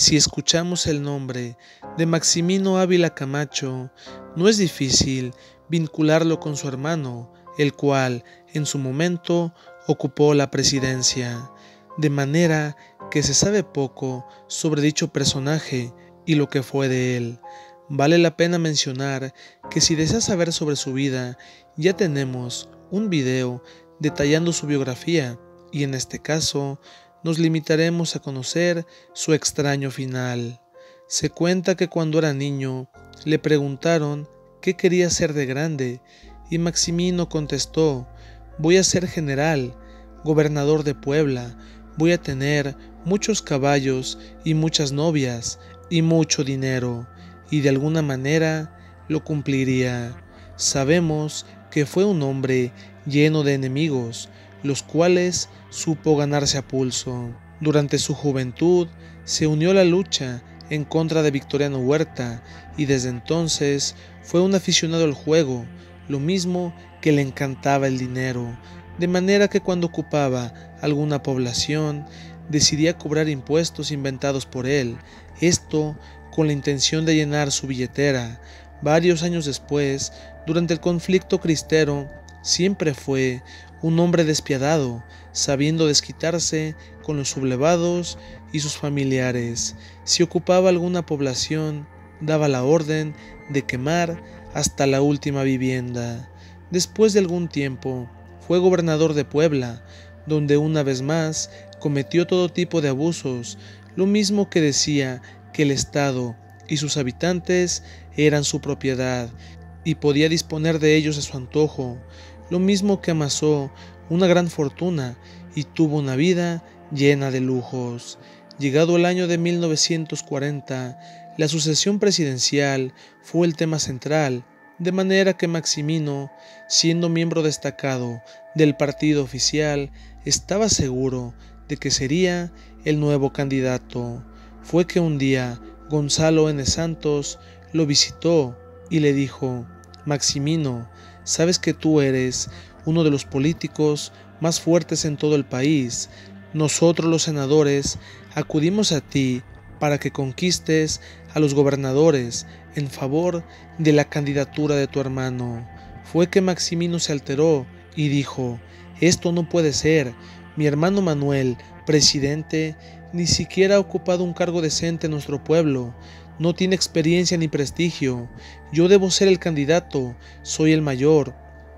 Si escuchamos el nombre de Maximino Ávila Camacho, no es difícil vincularlo con su hermano, el cual en su momento ocupó la presidencia, de manera que se sabe poco sobre dicho personaje y lo que fue de él. Vale la pena mencionar que si deseas saber sobre su vida, ya tenemos un video detallando su biografía y en este caso nos limitaremos a conocer su extraño final. Se cuenta que cuando era niño le preguntaron qué quería ser de grande y Maximino contestó, voy a ser general, gobernador de Puebla, voy a tener muchos caballos y muchas novias y mucho dinero, y de alguna manera lo cumpliría. Sabemos que fue un hombre lleno de enemigos, los cuales supo ganarse a pulso. Durante su juventud se unió a la lucha en contra de Victoriano Huerta y desde entonces fue un aficionado al juego, lo mismo que le encantaba el dinero, de manera que cuando ocupaba alguna población decidía cobrar impuestos inventados por él, esto con la intención de llenar su billetera. Varios años después, durante el conflicto cristero, siempre fue un hombre despiadado, sabiendo desquitarse con los sublevados y sus familiares. Si ocupaba alguna población, daba la orden de quemar hasta la última vivienda. Después de algún tiempo, fue gobernador de Puebla, donde una vez más cometió todo tipo de abusos, lo mismo que decía que el Estado y sus habitantes eran su propiedad y podía disponer de ellos a su antojo, lo mismo que amasó una gran fortuna y tuvo una vida llena de lujos. Llegado el año de 1940, la sucesión presidencial fue el tema central, de manera que Maximino, siendo miembro destacado del partido oficial, estaba seguro de que sería el nuevo candidato. Fue que un día Gonzalo N. Santos lo visitó y le dijo, Maximino, sabes que tú eres uno de los políticos más fuertes en todo el país. Nosotros los senadores acudimos a ti para que conquistes a los gobernadores en favor de la candidatura de tu hermano. Fue que Maximino se alteró y dijo, esto no puede ser, mi hermano Manuel, presidente, ni siquiera ha ocupado un cargo decente en nuestro pueblo, no tiene experiencia ni prestigio. Yo debo ser el candidato, soy el mayor.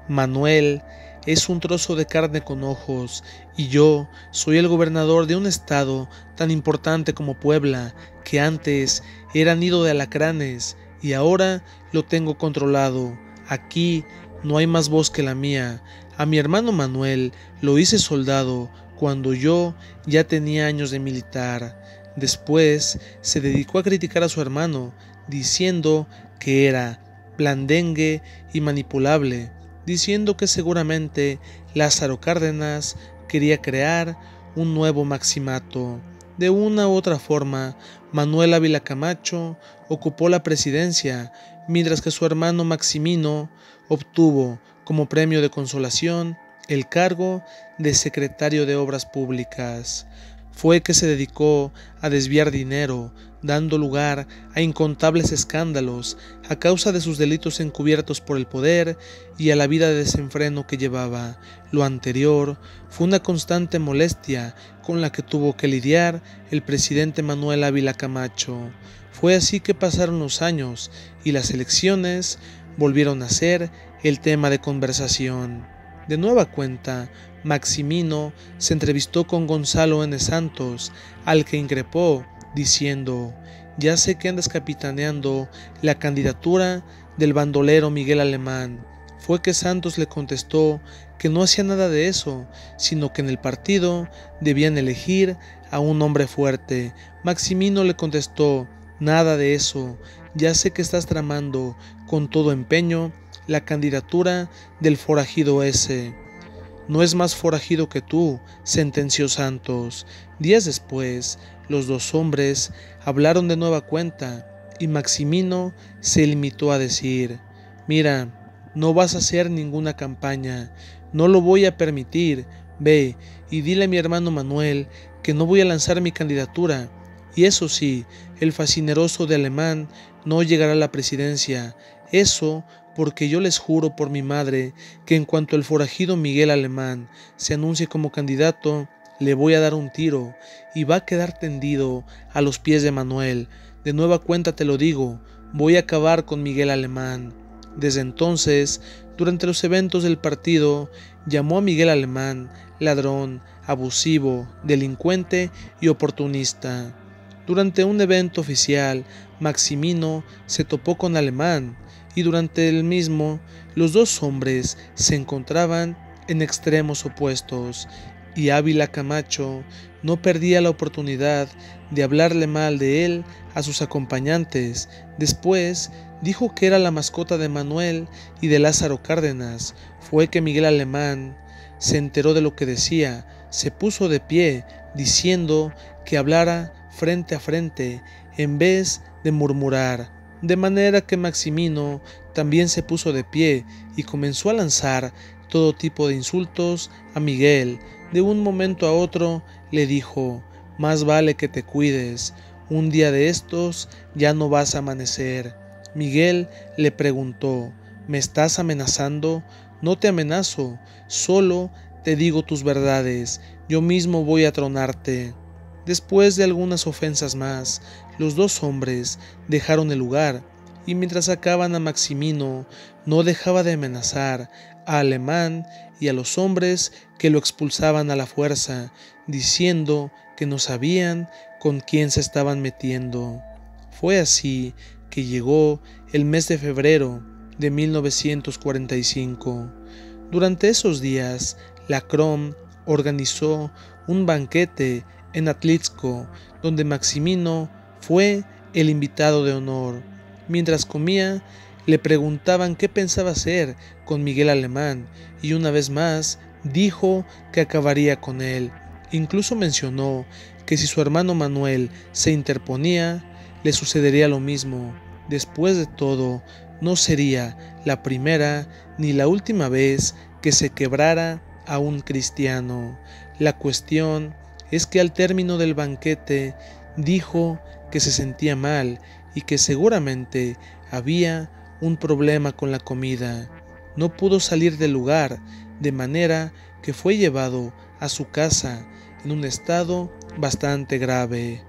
Manuel es un trozo de carne con ojos, y yo soy el gobernador de un estado tan importante como Puebla, que antes era nido de alacranes, y ahora lo tengo controlado. Aquí no hay más voz que la mía. A mi hermano Manuel lo hice soldado cuando yo ya tenía años de militar. Después se dedicó a criticar a su hermano, diciendo que era blandengue y manipulable, diciendo que seguramente Lázaro Cárdenas quería crear un nuevo maximato. De una u otra forma, Manuel Ávila Camacho ocupó la presidencia, mientras que su hermano Maximino obtuvo como premio de consolación el cargo de secretario de Obras Públicas fue que se dedicó a desviar dinero, dando lugar a incontables escándalos a causa de sus delitos encubiertos por el poder y a la vida de desenfreno que llevaba. Lo anterior fue una constante molestia con la que tuvo que lidiar el presidente Manuel Ávila Camacho. Fue así que pasaron los años y las elecciones volvieron a ser el tema de conversación. De nueva cuenta, Maximino se entrevistó con Gonzalo N. Santos, al que increpó, diciendo, ya sé que andas capitaneando la candidatura del bandolero Miguel Alemán. Fue que Santos le contestó que no hacía nada de eso, sino que en el partido debían elegir a un hombre fuerte. Maximino le contestó, nada de eso, ya sé que estás tramando con todo empeño la candidatura del forajido ese. No es más forajido que tú, sentenció Santos. Días después, los dos hombres hablaron de nueva cuenta y Maximino se limitó a decir, mira, no vas a hacer ninguna campaña, no lo voy a permitir, ve y dile a mi hermano Manuel que no voy a lanzar mi candidatura. Y eso sí, el fascineroso de alemán no llegará a la presidencia. Eso porque yo les juro por mi madre que en cuanto el forajido Miguel Alemán se anuncie como candidato, le voy a dar un tiro y va a quedar tendido a los pies de Manuel. De nueva cuenta te lo digo, voy a acabar con Miguel Alemán. Desde entonces, durante los eventos del partido, llamó a Miguel Alemán ladrón, abusivo, delincuente y oportunista. Durante un evento oficial, Maximino se topó con Alemán y durante el mismo los dos hombres se encontraban en extremos opuestos y Ávila Camacho no perdía la oportunidad de hablarle mal de él a sus acompañantes. Después dijo que era la mascota de Manuel y de Lázaro Cárdenas. Fue que Miguel Alemán se enteró de lo que decía, se puso de pie, diciendo que hablara frente a frente en vez de murmurar, de manera que Maximino también se puso de pie y comenzó a lanzar todo tipo de insultos a Miguel. De un momento a otro le dijo, más vale que te cuides, un día de estos ya no vas a amanecer. Miguel le preguntó, ¿me estás amenazando? No te amenazo, solo te digo tus verdades, yo mismo voy a tronarte. Después de algunas ofensas más, los dos hombres dejaron el lugar, y mientras sacaban a Maximino, no dejaba de amenazar a Alemán y a los hombres que lo expulsaban a la fuerza, diciendo que no sabían con quién se estaban metiendo. Fue así que llegó el mes de febrero de 1945. Durante esos días, la Crom organizó un banquete en Atlixco, donde Maximino fue el invitado de honor. Mientras comía, le preguntaban qué pensaba hacer con Miguel Alemán y una vez más dijo que acabaría con él. Incluso mencionó que si su hermano Manuel se interponía, le sucedería lo mismo. Después de todo, no sería la primera ni la última vez que se quebrara a un cristiano. La cuestión es que al término del banquete dijo que se sentía mal y que seguramente había un problema con la comida. No pudo salir del lugar, de manera que fue llevado a su casa en un estado bastante grave.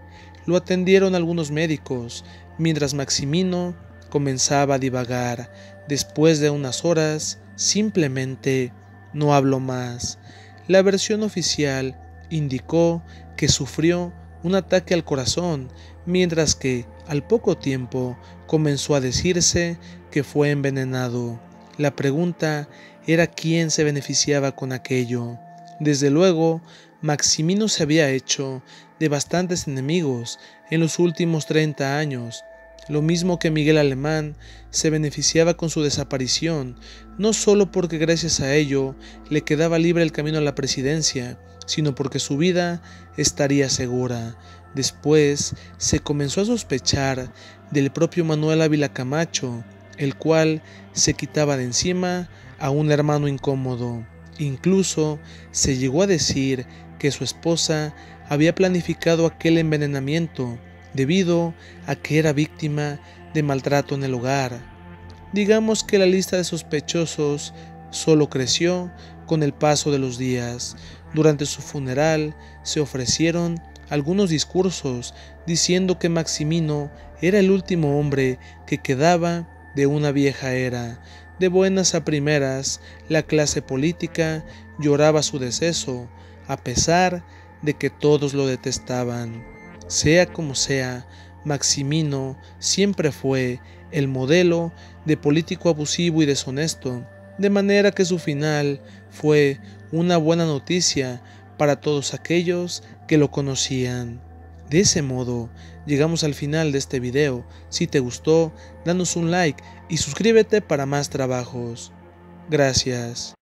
Lo atendieron algunos médicos, mientras Maximino comenzaba a divagar. Después de unas horas, simplemente no habló más. La versión oficial indicó que sufrió un ataque al corazón, mientras que al poco tiempo comenzó a decirse que fue envenenado. La pregunta era quién se beneficiaba con aquello. Desde luego, Maximino se había hecho de bastantes enemigos en los últimos 30 años, lo mismo que Miguel Alemán se beneficiaba con su desaparición, no solo porque gracias a ello le quedaba libre el camino a la presidencia, sino porque su vida estaría segura. Después se comenzó a sospechar del propio Manuel Ávila Camacho, el cual se quitaba de encima a un hermano incómodo. Incluso se llegó a decir que su esposa había planificado aquel envenenamiento debido a que era víctima de maltrato en el hogar. Digamos que la lista de sospechosos solo creció con el paso de los días. Durante su funeral se ofrecieron algunos discursos diciendo que Maximino era el último hombre que quedaba de una vieja era. De buenas a primeras, la clase política lloraba su deceso, a pesar de que todos lo detestaban. Sea como sea, Maximino siempre fue el modelo de político abusivo y deshonesto, de manera que su final fue una buena noticia para todos aquellos que lo conocían. De ese modo, llegamos al final de este video. Si te gustó, danos un like y suscríbete para más trabajos. Gracias.